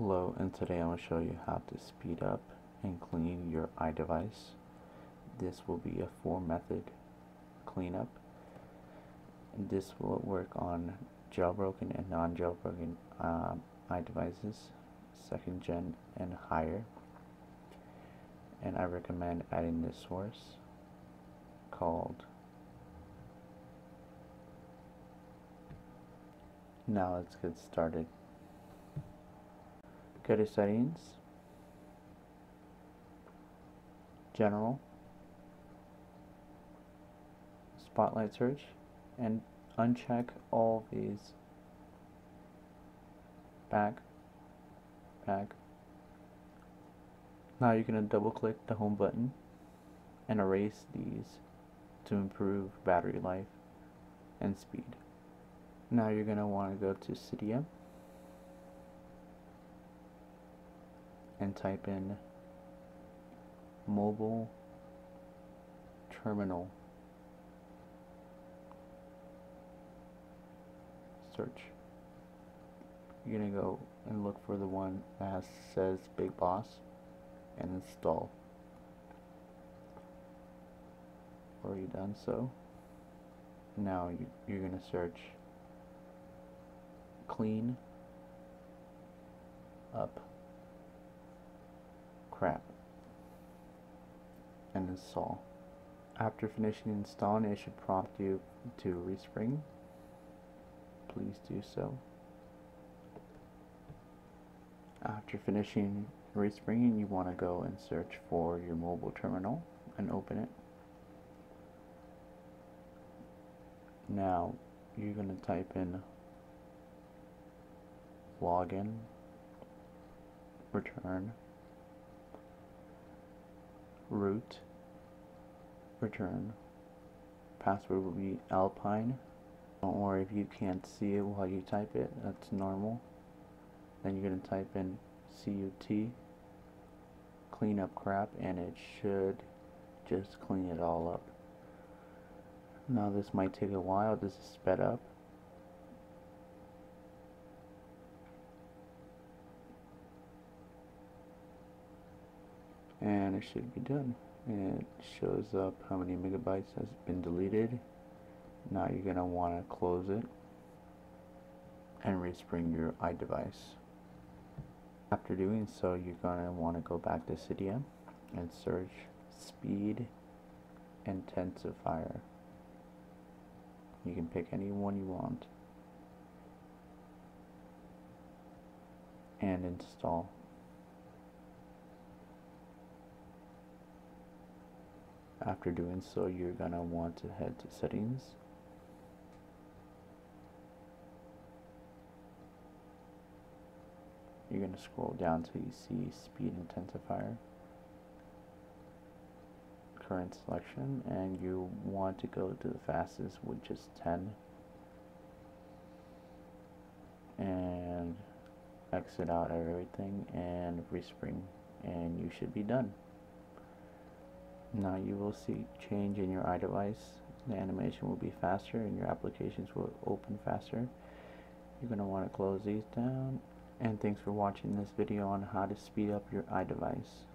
Hello and today going to show you how to speed up and clean your iDevice. This will be a four method cleanup. This will work on jailbroken and non-jailbroken uh, iDevices, second gen and higher. And I recommend adding this source called Now let's get started. Settings, general, spotlight search, and uncheck all these back, back. Now you're going to double click the home button and erase these to improve battery life and speed. Now you're going to want to go to Cydia and type in mobile terminal search. You're going to go and look for the one that says Big Boss and install. Already done so. Now you, you're going to search clean up crap and install. After finishing installing it should prompt you to respring. Please do so. After finishing respringing you want to go and search for your mobile terminal and open it. Now you're going to type in login return root return. Password will be alpine. Don't worry if you can't see it while you type it that's normal. Then you're going to type in CUC clean up crap and it should just clean it all up. Now this might take a while this is sped up and it should be done. It shows up how many megabytes has been deleted. Now you're going to want to close it and respring your iDevice. After doing so you're going to want to go back to Cydia and search speed intensifier you can pick any one you want and install After doing so, you're going to want to head to settings. You're going to scroll down till you see speed intensifier current selection and you want to go to the fastest which is 10 and exit out everything and respring and you should be done now you will see change in your iDevice. The animation will be faster and your applications will open faster. You're going to want to close these down. And thanks for watching this video on how to speed up your iDevice.